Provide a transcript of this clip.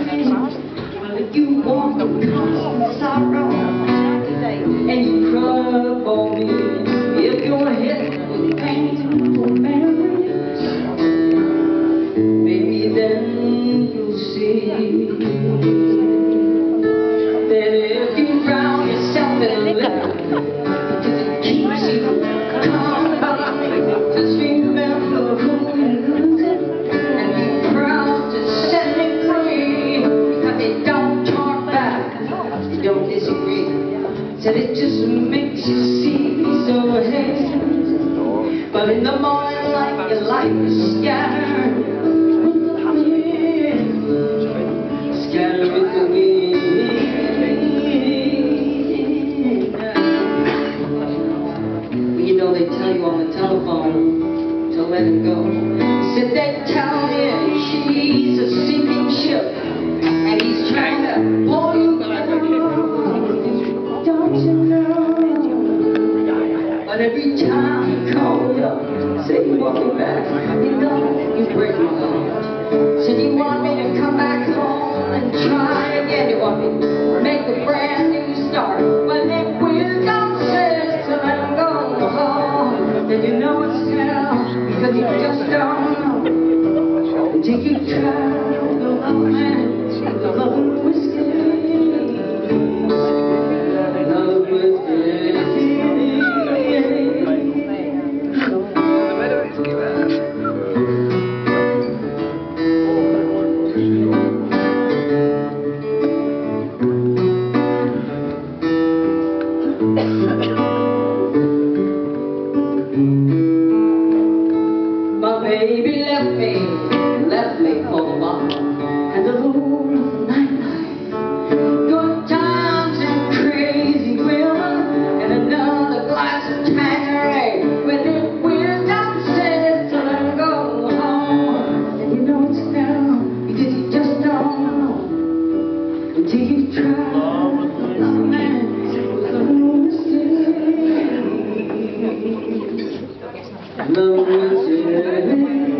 If you walk through constant sorrow and you cry for me, if you're hit with then you'll see. Said it just makes you see so happy. But in the morning light, your life is scattered. Said they tell me she's a sinking ship and he's trying to blow but every time you call up Say you want me back. You know you break my heart. You want me to come back home And try again? You want me to make a brand new start? Well then wisdom says to let him go home Then you know it's hell Because you just don't não me dizer